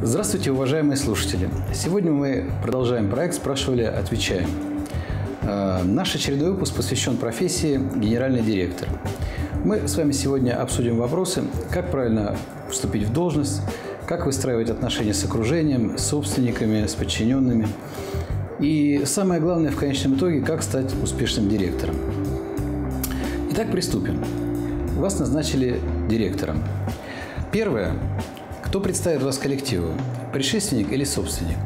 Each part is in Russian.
Здравствуйте, уважаемые слушатели! Сегодня мы продолжаем проект «Спрашивали, отвечаем». Э, наш очередной выпуск посвящен профессии генеральный директор. Мы с вами сегодня обсудим вопросы, как правильно вступить в должность, как выстраивать отношения с окружением, с собственниками, с подчиненными. И самое главное в конечном итоге, как стать успешным директором. Итак, приступим. Вас назначили директором. Первое. Кто представит вас коллективу? Предшественник или собственник?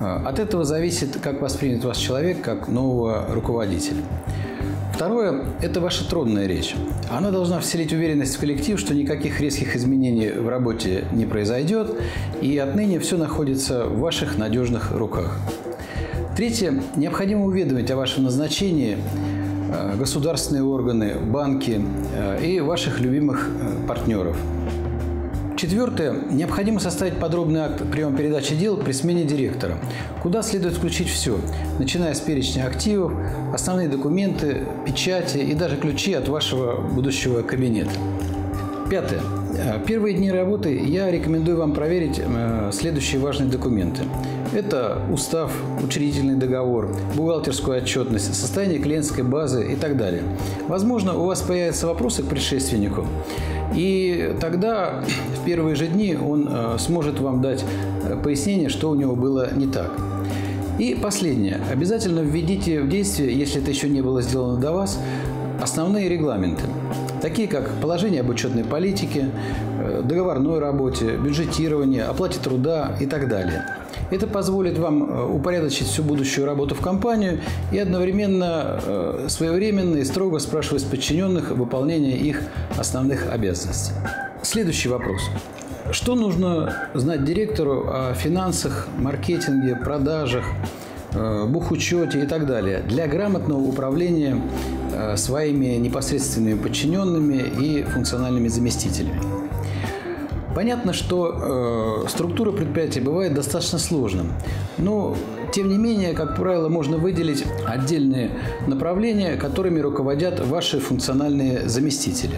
А, от этого зависит, как воспримет вас человек как нового руководителя. Второе – это ваша трудная речь. Она должна вселить уверенность в коллектив, что никаких резких изменений в работе не произойдет, и отныне все находится в ваших надежных руках. Третье – необходимо уведомить о вашем назначении а, государственные органы, банки а, и ваших любимых партнеров – Четвертое. Необходимо составить подробный акт приема передачи дел при смене директора, куда следует включить все, начиная с перечня активов, основные документы, печати и даже ключи от вашего будущего кабинета. Пятое. Э, первые дни работы я рекомендую вам проверить э, следующие важные документы. Это устав, учредительный договор, бухгалтерскую отчетность, состояние клиентской базы и так далее. Возможно, у вас появятся вопросы к предшественнику. И тогда в первые же дни он э, сможет вам дать э, пояснение, что у него было не так. И последнее. Обязательно введите в действие, если это еще не было сделано до вас, основные регламенты. Такие как положение об учетной политике, э, договорной работе, бюджетировании, оплате труда и так далее. Это позволит вам э, упорядочить всю будущую работу в компанию и одновременно э, своевременно и строго спрашивать подчиненных выполнение их основных обязанностей. Следующий вопрос. Что нужно знать директору о финансах, маркетинге, продажах, э, бухучете и так далее для грамотного управления своими непосредственными подчиненными и функциональными заместителями? Понятно, что э, структура предприятия бывает достаточно сложным, но тем не менее, как правило, можно выделить отдельные направления, которыми руководят ваши функциональные заместители.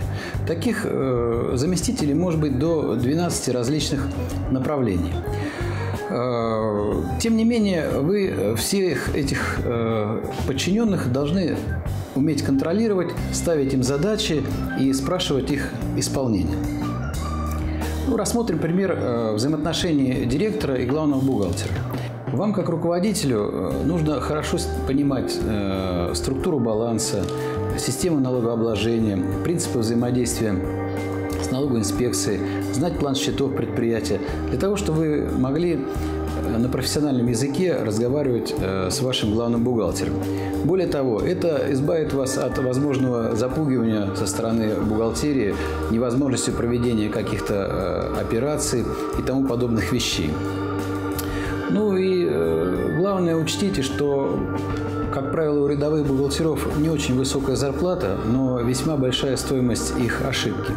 Таких э, заместителей может быть до 12 различных направлений. Э, тем не менее, вы всех этих э, подчиненных должны уметь контролировать, ставить им задачи и спрашивать их исполнение. Ну, рассмотрим пример э, взаимоотношений директора и главного бухгалтера. Вам, как руководителю, э, нужно хорошо понимать э, структуру баланса, систему налогообложения, принципы взаимодействия с налоговой инспекцией, знать план счетов предприятия, для того, чтобы вы могли на профессиональном языке разговаривать э, с вашим главным бухгалтером. Более того, это избавит вас от возможного запугивания со стороны бухгалтерии, невозможностью проведения каких-то э, операций и тому подобных вещей. Ну и э, главное учтите, что как правило, у рядовых бухгалтеров не очень высокая зарплата, но весьма большая стоимость их ошибки.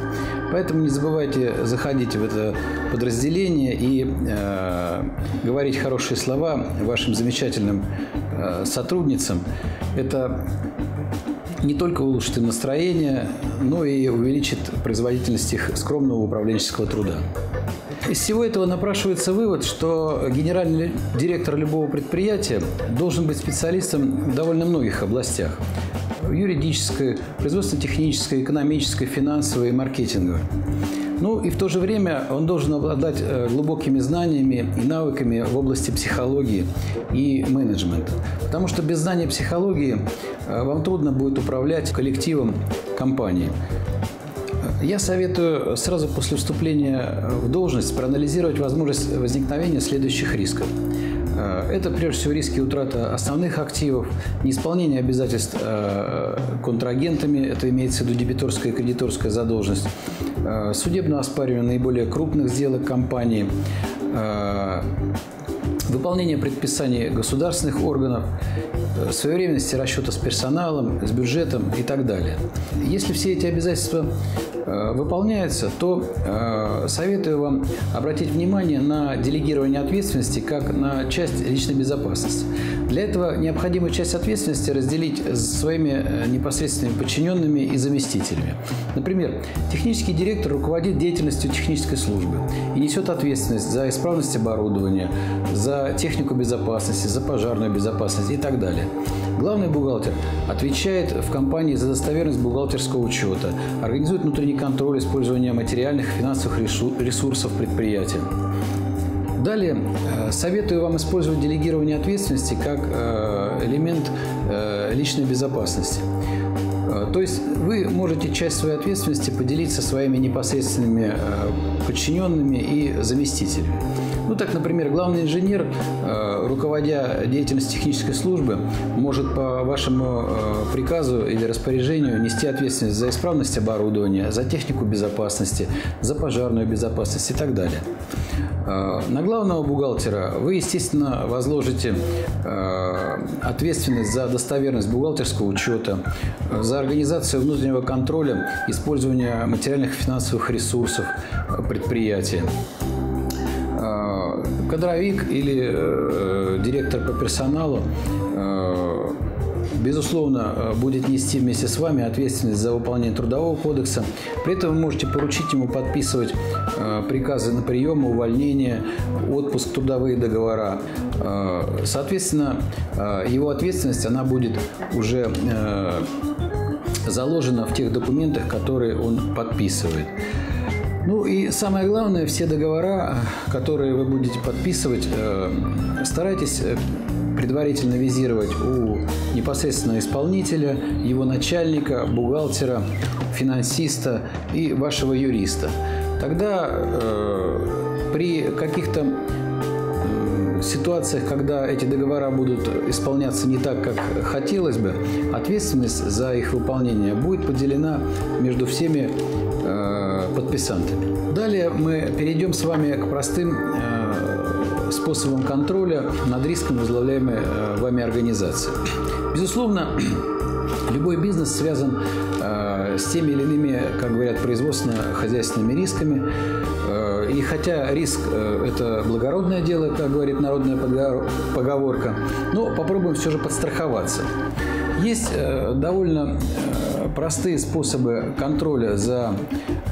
Поэтому не забывайте заходить в это подразделение и э, говорить хорошие слова вашим замечательным э, сотрудницам. Это не только улучшит им настроение, но и увеличит производительность их скромного управленческого труда. Из всего этого напрашивается вывод, что генеральный директор любого предприятия должен быть специалистом в довольно многих областях. Юридической, производственно-технической, экономической, финансовой и маркетинговой. Ну и в то же время он должен обладать э, глубокими знаниями и навыками в области психологии и менеджмента. Потому что без знания психологии э, вам трудно будет управлять коллективом компании. Я советую сразу после вступления в должность проанализировать возможность возникновения следующих рисков. Э, это прежде всего риски утраты основных активов, неисполнение обязательств э, контрагентами, это имеется в виду дебиторская и кредиторская задолженность, э, судебное оспаривание наиболее крупных сделок компании, выполнение предписаний государственных органов, э, своевременности расчета с персоналом, с бюджетом и так далее. Если все эти обязательства э, выполняются, то э, советую вам обратить внимание на делегирование ответственности как на часть личной безопасности. Для этого необходимо часть ответственности разделить с своими непосредственными подчиненными и заместителями. Например, технический директор руководит деятельностью технической службы и несет ответственность за исправность оборудования, за технику безопасности, за пожарную безопасность и так далее. Главный бухгалтер отвечает в компании за достоверность бухгалтерского учета, организует внутренний контроль использования материальных и финансовых ресурсов предприятия. Далее э, советую вам использовать делегирование ответственности как э, элемент э, личной безопасности. То есть вы можете часть своей ответственности поделить со своими непосредственными подчиненными и заместителями. Ну так, например, главный инженер, э, руководя деятельностью технической службы, может по вашему э, приказу или распоряжению нести ответственность за исправность оборудования, за технику безопасности, за пожарную безопасность и так далее. Э, на главного бухгалтера вы, естественно, возложите ответственность за достоверность бухгалтерского учета, за организацию внутреннего контроля использования материальных и финансовых ресурсов предприятия кадровик или э, директор по персоналу э, безусловно, э, будет нести вместе с вами ответственность за выполнение Трудового кодекса. При этом вы можете поручить ему подписывать э, приказы на прием, увольнение, отпуск, трудовые договора. Э, соответственно, э, его ответственность, она будет уже э, заложена в тех документах, которые он подписывает. Ну и самое главное, все договора, которые вы будете подписывать, э, старайтесь э, предварительно визировать у непосредственно исполнителя, его начальника, бухгалтера, финансиста и вашего юриста. Тогда э, при каких-то ситуациях, когда эти договора будут исполняться не так, как хотелось бы, ответственность за их выполнение будет поделена между всеми подписантами. Далее мы перейдем с вами к простым э, способам контроля над риском возглавляемой э, вами организации. Безусловно, любой бизнес связан э, с теми или иными, как говорят, производственно-хозяйственными рисками. И хотя риск – это благородное дело, как говорит народная поговорка, но попробуем все же подстраховаться. Есть довольно простые способы контроля за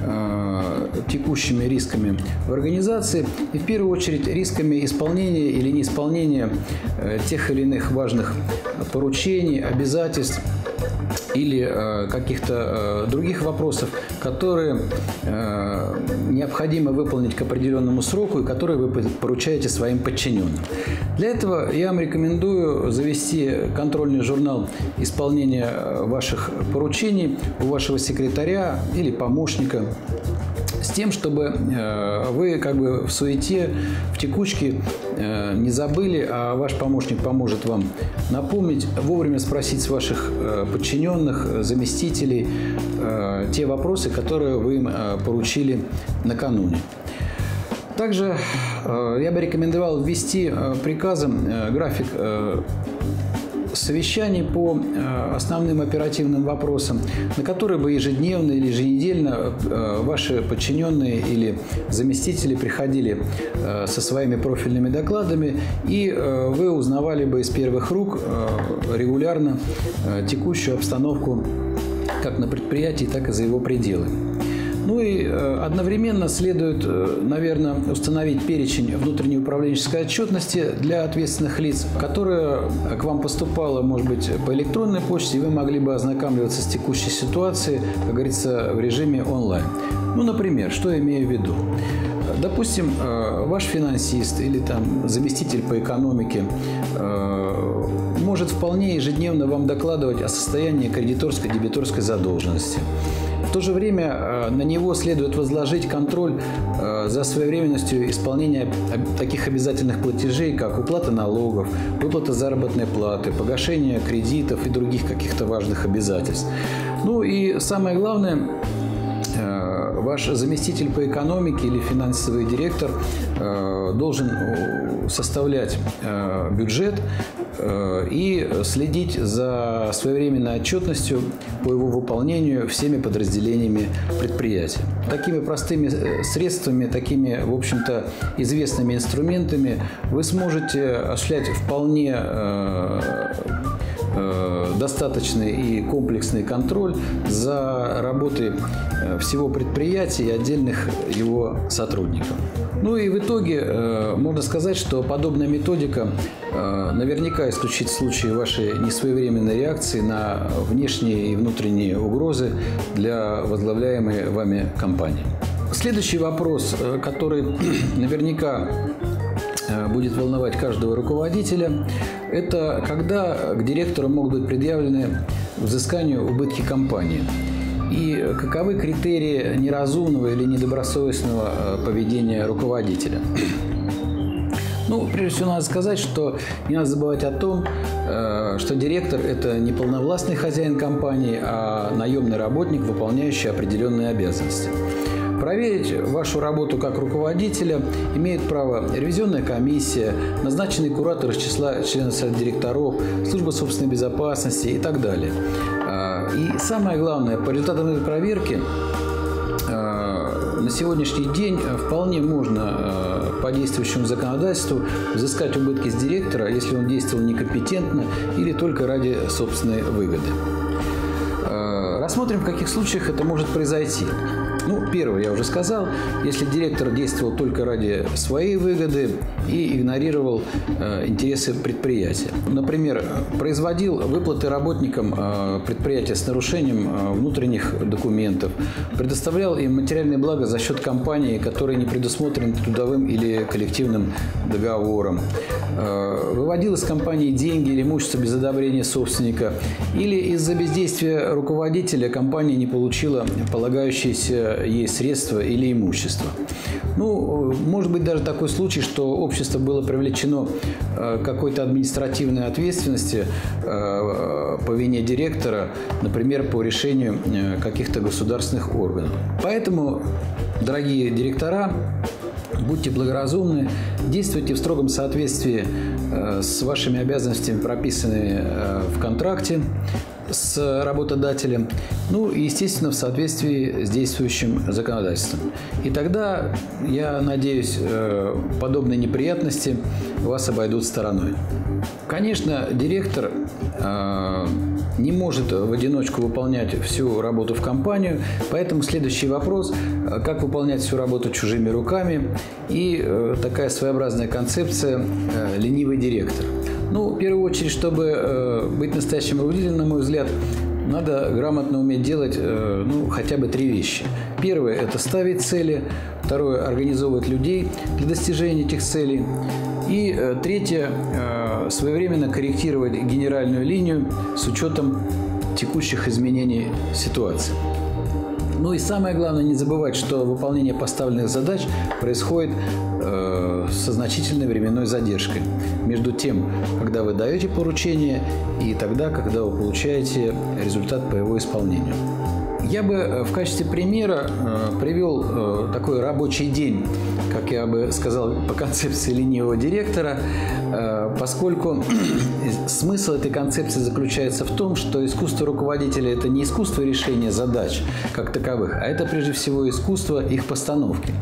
э, текущими рисками в организации и в первую очередь рисками исполнения или неисполнения э, тех или иных важных поручений, обязательств или э, каких-то э, других вопросов, которые необходимо выполнить к определенному сроку и которые вы поручаете своим подчиненным. Для этого я вам рекомендую завести контрольный журнал исполнения ваших поручений у вашего секретаря или помощника с тем, чтобы э, вы как бы в суете, в текучке э, не забыли, а ваш помощник поможет вам напомнить, вовремя спросить с ваших э, подчиненных, заместителей те вопросы, которые вы им поручили накануне. Также я бы рекомендовал ввести приказом график совещаний по э, основным оперативным вопросам, на которые бы ежедневно или еженедельно э, ваши подчиненные или заместители приходили э, со своими профильными докладами, и вы узнавали бы из первых рук регулярно текущую обстановку как на предприятии, так и за его пределами. Ну и э, одновременно следует, э, наверное, установить перечень внутренней управленческой отчетности для ответственных лиц, которая к вам поступала, может быть, по электронной почте, и вы могли бы ознакомливаться с текущей ситуацией, как говорится, в режиме онлайн. Ну, например, что я имею в виду? Допустим, э, ваш финансист или там заместитель по экономике может вполне ежедневно вам докладывать о состоянии кредиторской дебиторской задолженности. В то же время э, на него следует возложить контроль э, за своевременностью исполнения таких обязательных платежей, как уплата налогов, выплата заработной платы, погашение кредитов и других каких-то важных обязательств. Ну и самое главное, э, ваш заместитель по экономике или финансовый директор должен составлять бюджет и следить за своевременной отчетностью по его выполнению всеми подразделениями предприятия. Такими простыми средствами, такими, в общем-то, известными инструментами вы сможете осуществлять вполне Э, достаточный и комплексный контроль за работой э, всего предприятия и отдельных его сотрудников. Ну и в итоге э, можно сказать, что подобная методика наверняка исключит случаи вашей несвоевременной реакции на внешние и внутренние угрозы для возглавляемой вами компании. Следующий вопрос, который наверняка Э, будет волновать каждого руководителя, это когда к директору могут быть предъявлены взысканию убытки компании. И каковы критерии неразумного или недобросовестного э, поведения руководителя? Ну, прежде всего, надо сказать, что не надо забывать о том, э, что директор – это не полновластный хозяин компании, а наемный работник, выполняющий определенные обязанности. Проверить вашу работу как руководителя имеет право ревизионная комиссия, назначенный куратор из числа членов совета директоров, служба собственной безопасности и так далее. А, и самое главное, по результатам этой проверки а, на сегодняшний день вполне можно а, по действующему законодательству взыскать убытки с директора, если он действовал некомпетентно или только ради собственной выгоды. Рассмотрим, в каких случаях это может произойти. Ну, первое, я уже сказал, если директор действовал только ради своей выгоды и игнорировал э, интересы предприятия. Например, производил выплаты работникам э, предприятия с нарушением э, внутренних документов, предоставлял им материальные блага за счет компании, которые не предусмотрены трудовым или коллективным договором, э, выводил из компании деньги или имущество без одобрения собственника, или из-за бездействия руководителя компания не получила полагающиеся ей средства или имущество. Ну, может быть даже такой случай, что общество было привлечено э, какой-то административной ответственности э, по вине директора, например, по решению э, каких-то государственных органов. Поэтому, дорогие директора, Будьте благоразумны, действуйте в строгом соответствии с вашими обязанностями, прописанными в контракте с работодателем, ну и, естественно, в соответствии с действующим законодательством. И тогда, я надеюсь, э, подобные неприятности вас обойдут стороной. Конечно, директор э, не может в одиночку выполнять всю работу в компанию, поэтому следующий вопрос – как выполнять всю работу чужими руками и э, такая своеобразная концепция «ленивый директор». Ну, в первую очередь, чтобы э, быть настоящим руководителем, на мой взгляд, надо грамотно уметь делать э, ну, хотя бы три вещи. Первое – это ставить цели. Второе – организовывать людей для достижения этих целей. И э, третье э, – своевременно корректировать генеральную линию с учетом текущих изменений ситуации. Ну и самое главное, не забывать, что выполнение поставленных задач происходит э, со значительной временной задержкой между тем, когда вы даете поручение, и тогда, когда вы получаете результат по его исполнению. Я бы э, в качестве примера э, привел э, такой рабочий день, как я бы сказал по концепции ленивого директора, поскольку смысл этой концепции заключается в том, что искусство руководителя – это не искусство решения задач как таковых, а это прежде всего искусство их постановки.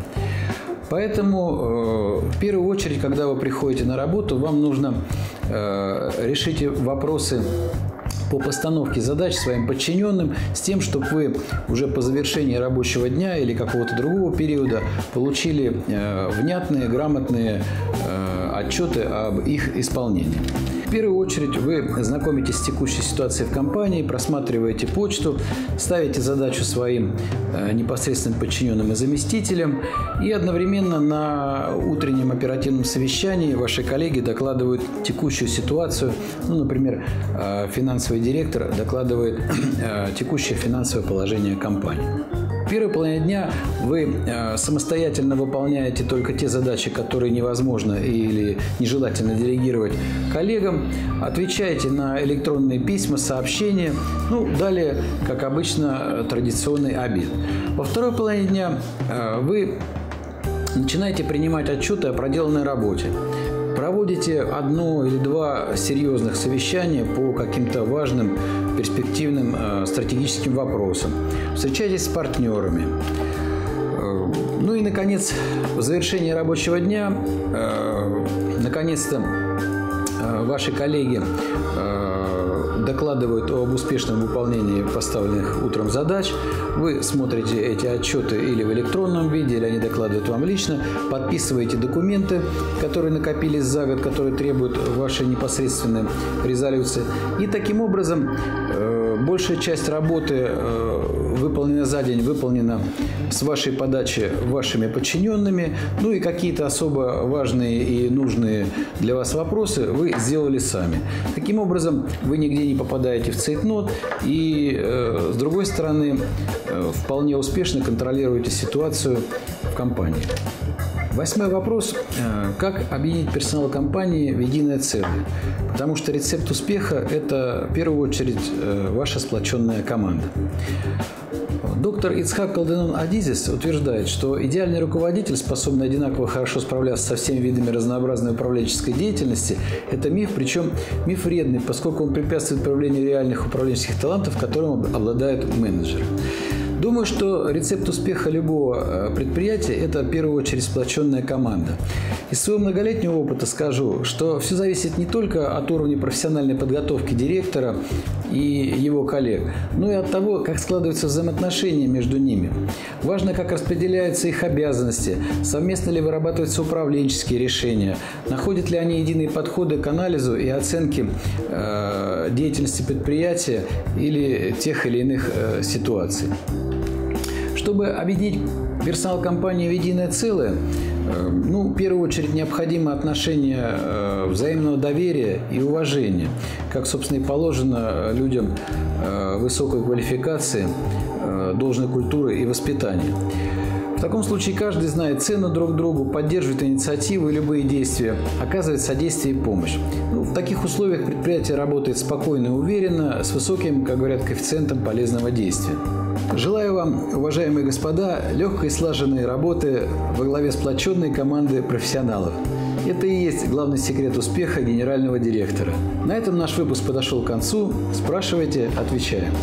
Поэтому в первую очередь, когда вы приходите на работу, вам нужно решить вопросы по постановке задач своим подчиненным с тем, чтобы вы уже по завершении рабочего дня или какого-то другого периода получили э, внятные, грамотные э, отчеты об их исполнении. В первую очередь вы знакомитесь с текущей ситуацией в компании, просматриваете почту, ставите задачу своим э, непосредственным подчиненным и заместителям, и одновременно на утреннем оперативном совещании ваши коллеги докладывают текущую ситуацию, ну, например, финансовый директор докладывает текущее финансовое положение компании. В первой половине дня вы э, самостоятельно выполняете только те задачи, которые невозможно или нежелательно делегировать коллегам, отвечаете на электронные письма, сообщения, ну, далее, как обычно, традиционный обед. Во второй половине дня э, вы начинаете принимать отчеты о проделанной работе. Проводите одно или два серьезных совещания по каким-то важным, перспективным э, стратегическим вопросам. Встречайтесь с партнерами. Э, ну и, наконец, в завершении рабочего дня, э, наконец-то, ваши коллеги докладывают об успешном выполнении поставленных утром задач. Вы смотрите эти отчеты или в электронном виде, или они докладывают вам лично, подписываете документы, которые накопились за год, которые требуют вашей непосредственной резолюции. И таким образом э, большая часть работы выполнена за день, выполнена с вашей подачи вашими подчиненными. Ну и какие-то особо важные и нужные для вас вопросы вы сделали сами. Таким образом, вы нигде не попадаете в цейтнот и, э, с другой стороны, э, вполне успешно контролируете ситуацию в компании. Восьмой вопрос. Э, как объединить персонал компании в единое целое? Потому что рецепт успеха – это в первую очередь ваша сплоченная команда. Доктор Ицхак Колденон Адизис утверждает, что идеальный руководитель, способный одинаково хорошо справляться со всеми видами разнообразной управленческой деятельности, это миф, причем миф вредный, поскольку он препятствует проявлению реальных управленческих талантов, которым обладают менеджеры. Думаю, что рецепт успеха любого э, предприятия – это в первую очередь сплоченная команда. Из своего многолетнего опыта скажу, что все зависит не только от уровня профессиональной подготовки директора и его коллег, но и от того, как складываются взаимоотношения между ними. Важно, как распределяются их обязанности, совместно ли вырабатываются управленческие решения, находят ли они единые подходы к анализу и оценке э, деятельности предприятия или тех или иных э, ситуаций. Чтобы объединить персонал компании в единое целое, э, ну, в первую очередь необходимо отношение э, взаимного доверия и уважения, как, собственно, и положено людям э, высокой квалификации, должной культуры и воспитания. В таком случае каждый знает цену друг другу, поддерживает инициативу и любые действия, оказывает содействие и помощь. Ну, в таких условиях предприятие работает спокойно и уверенно, с высоким, как говорят, коэффициентом полезного действия. Желаю вам, уважаемые господа, легкой и слаженной работы во главе сплоченной команды профессионалов. Это и есть главный секрет успеха генерального директора. На этом наш выпуск подошел к концу. Спрашивайте, отвечаем.